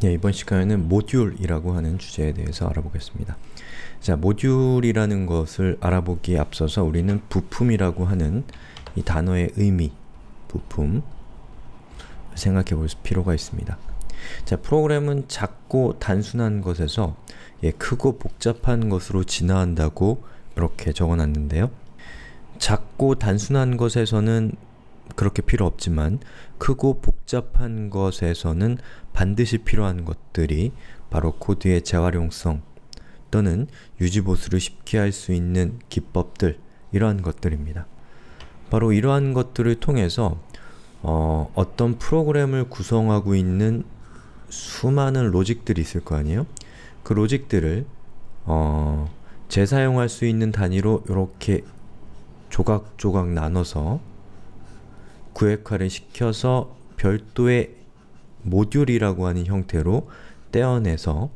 네, 이번 시간에는 모듈이라고 하는 주제에 대해서 알아보겠습니다. 자, 모듈이라는 것을 알아보기에 앞서서 우리는 부품이라고 하는 이 단어의 의미, 부품 생각해 볼 필요가 있습니다. 자, 프로그램은 작고 단순한 것에서 예, 크고 복잡한 것으로 진화한다고 이렇게 적어놨는데요. 작고 단순한 것에서는 그렇게 필요 없지만 크고 복잡한 것에서는 반드시 필요한 것들이 바로 코드의 재활용성 또는 유지보수를 쉽게 할 수 있는 기법들 이러한 것들입니다. 바로 이러한 것들을 통해서 어, 어떤 프로그램을 구성하고 있는 수많은 로직들이 있을 거 아니에요? 그 로직들을 어, 재사용할 수 있는 단위로 이렇게 조각조각 나눠서 구획화를 시켜서 별도의 모듈이라고 하는 형태로 떼어내서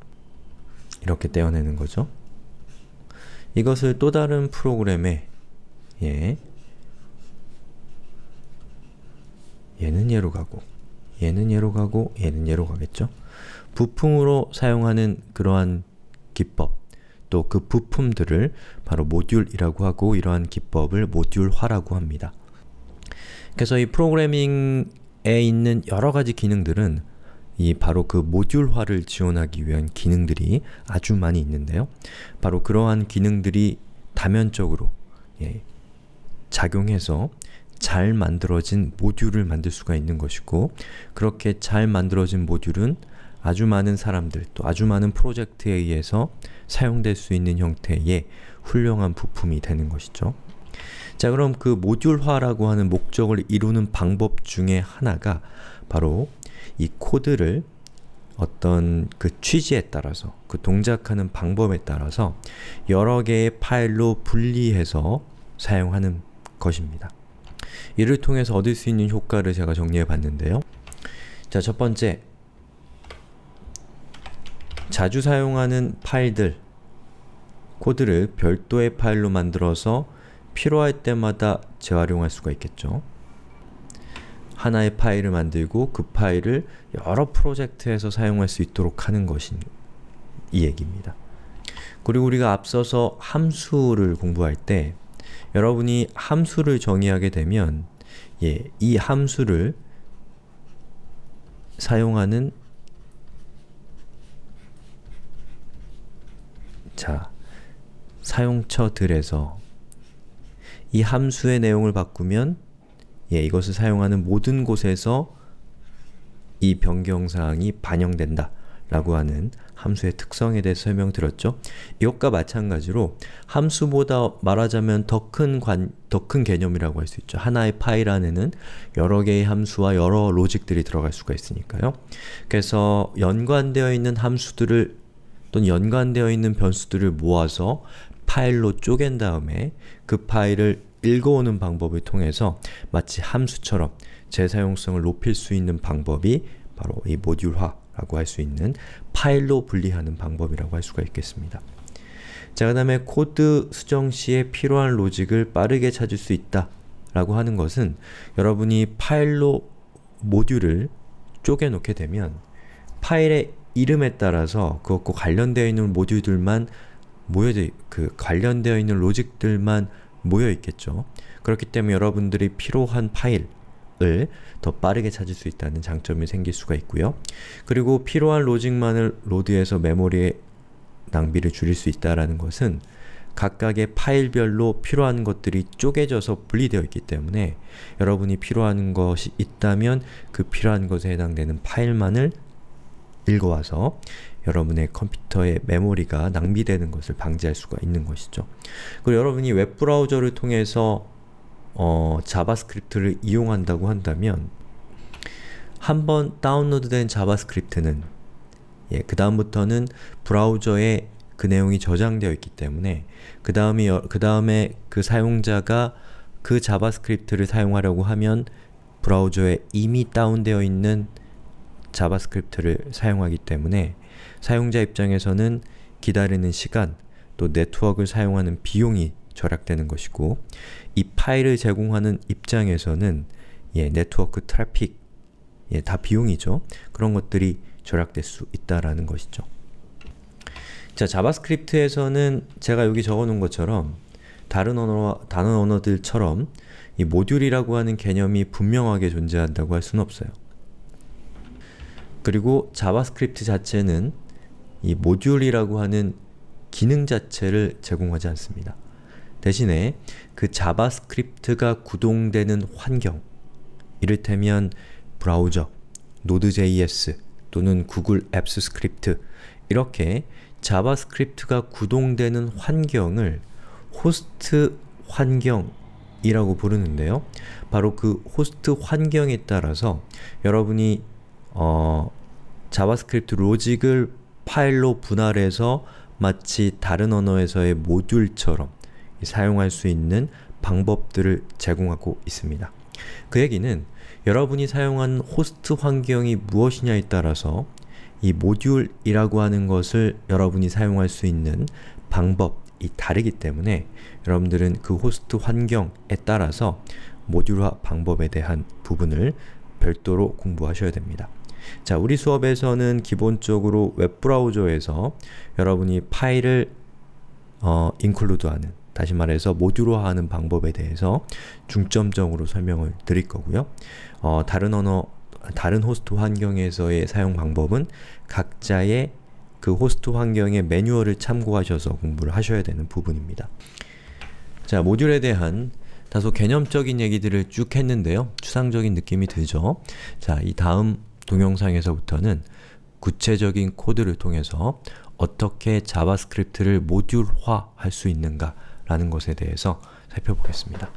이렇게 떼어내는 거죠. 이것을 또 다른 프로그램에 예, 얘는 얘로 가고 얘는 얘로 가고 얘는 얘로 가겠죠. 부품으로 사용하는 그러한 기법 또 그 부품들을 바로 모듈이라고 하고 이러한 기법을 모듈화라고 합니다. 그래서 이 프로그래밍에 있는 여러 가지 기능들은 이 바로 그 모듈화를 지원하기 위한 기능들이 아주 많이 있는데요. 바로 그러한 기능들이 다면적으로 예, 작용해서 잘 만들어진 모듈을 만들 수가 있는 것이고 그렇게 잘 만들어진 모듈은 아주 많은 사람들, 또 아주 많은 프로젝트에 의해서 사용될 수 있는 형태의 훌륭한 부품이 되는 것이죠. 자 그럼 그 모듈화라고 하는 목적을 이루는 방법 중에 하나가 바로 이 코드를 어떤 그 취지에 따라서 그 동작하는 방법에 따라서 여러 개의 파일로 분리해서 사용하는 것입니다. 이를 통해서 얻을 수 있는 효과를 제가 정리해 봤는데요. 자, 첫 번째 자주 사용하는 파일들 코드를 별도의 파일로 만들어서 필요할 때마다 재활용할 수가 있겠죠. 하나의 파일을 만들고 그 파일을 여러 프로젝트에서 사용할 수 있도록 하는 것이 이 얘기입니다. 그리고 우리가 앞서서 함수를 공부할 때 여러분이 함수를 정의하게 되면 예, 이 함수를 사용하는 자, 사용처들에서 이 함수의 내용을 바꾸면 예, 이것을 사용하는 모든 곳에서 이 변경사항이 반영된다 라고 하는 함수의 특성에 대해서 설명드렸죠. 이것과 마찬가지로 함수보다 말하자면 더큰더큰 개념이라고 할 수 있죠. 하나의 파일 안에는 여러 개의 함수와 여러 로직들이 들어갈 수가 있으니까요. 그래서 연관되어 있는 함수들을 또는 연관되어 있는 변수들을 모아서 파일로 쪼갠 다음에 그 파일을 읽어오는 방법을 통해서 마치 함수처럼 재사용성을 높일 수 있는 방법이 바로 이 모듈화라고 할 수 있는 파일로 분리하는 방법이라고 할 수가 있겠습니다. 자, 그 다음에 코드 수정 시에 필요한 로직을 빠르게 찾을 수 있다 라고 하는 것은 여러분이 파일로 모듈을 쪼개놓게 되면 파일의 이름에 따라서 그것과 관련되어 있는 모듈들만 모여져, 그 관련되어 있는 로직들만 모여 있겠죠. 그렇기 때문에 여러분들이 필요한 파일 을 더 빠르게 찾을 수 있다는 장점이 생길 수가 있고요. 그리고 필요한 로직만을 로드해서 메모리의 낭비를 줄일 수 있다는 것은 각각의 파일별로 필요한 것들이 쪼개져서 분리되어 있기 때문에 여러분이 필요한 것이 있다면 그 필요한 것에 해당되는 파일만을 읽어와서 여러분의 컴퓨터의 메모리가 낭비되는 것을 방지할 수가 있는 것이죠. 그리고 여러분이 웹브라우저를 통해서 어, 자바스크립트를 이용한다고 한다면 한번 다운로드된 자바스크립트는 예, 그 다음부터는 브라우저에 그 내용이 저장되어 있기 때문에 그 다음에 그 다음에 그 사용자가 그 자바스크립트를 사용하려고 하면 브라우저에 이미 다운되어 있는 자바스크립트를 사용하기 때문에 사용자 입장에서는 기다리는 시간, 또 네트워크를 사용하는 비용이 절약되는 것이고 이 파일을 제공하는 입장에서는 예, 네트워크 트래픽, 예, 다 비용이죠. 그런 것들이 절약될 수 있다라는 것이죠. 자, 자바스크립트에서는 제가 여기 적어놓은 것처럼 다른 언어 다른 언어들처럼 이 모듈이라고 하는 개념이 분명하게 존재한다고 할 수는 없어요. 그리고 자바스크립트 자체는 이 모듈이라고 하는 기능 자체를 제공하지 않습니다. 대신에 그 자바스크립트가 구동되는 환경, 이를테면 브라우저, Node.js 또는 Google Apps Script 이렇게 자바스크립트가 구동되는 환경을 호스트 환경이라고 부르는데요. 바로 그 호스트 환경에 따라서 여러분이 어, JavaScript logic을 파일로 분할해서 마치 다른 언어에서의 모듈처럼 사용할 수 있는 방법들을 제공하고 있습니다. 그 얘기는 여러분이 사용한 호스트 환경이 무엇이냐에 따라서 이 모듈이라고 하는 것을 여러분이 사용할 수 있는 방법이 다르기 때문에 여러분들은 그 호스트 환경에 따라서 모듈화 방법에 대한 부분을 별도로 공부하셔야 됩니다. 자, 우리 수업에서는 기본적으로 웹브라우저에서 여러분이 파일을 어, include하는 다시 말해서 모듈화하는 방법에 대해서 중점적으로 설명을 드릴 거고요. 어, 다른 언어, 다른 호스트 환경에서의 사용 방법은 각자의 그 호스트 환경의 매뉴얼을 참고하셔서 공부를 하셔야 되는 부분입니다. 자, 모듈에 대한 다소 개념적인 얘기들을 쭉 했는데요. 추상적인 느낌이 들죠? 자, 이 다음 동영상에서부터는 구체적인 코드를 통해서 어떻게 JavaScript를 모듈화 할 수 있는가 라는 것에 대해서 살펴보겠습니다.